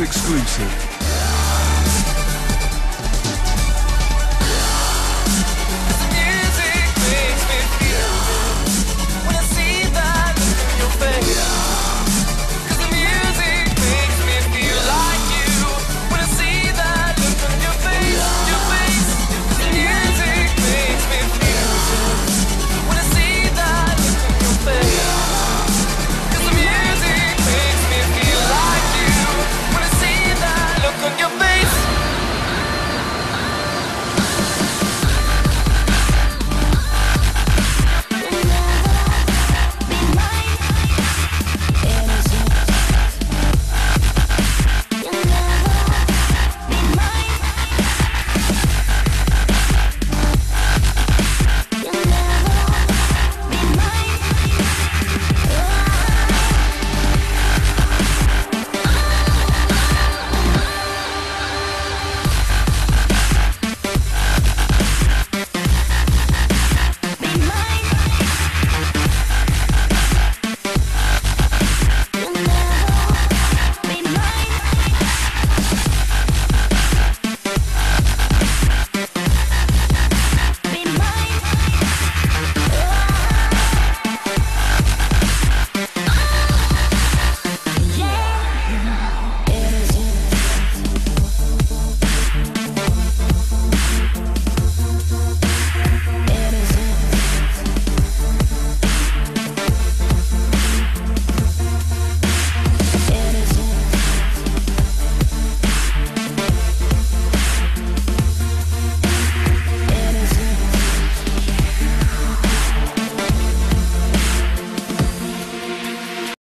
exclusive.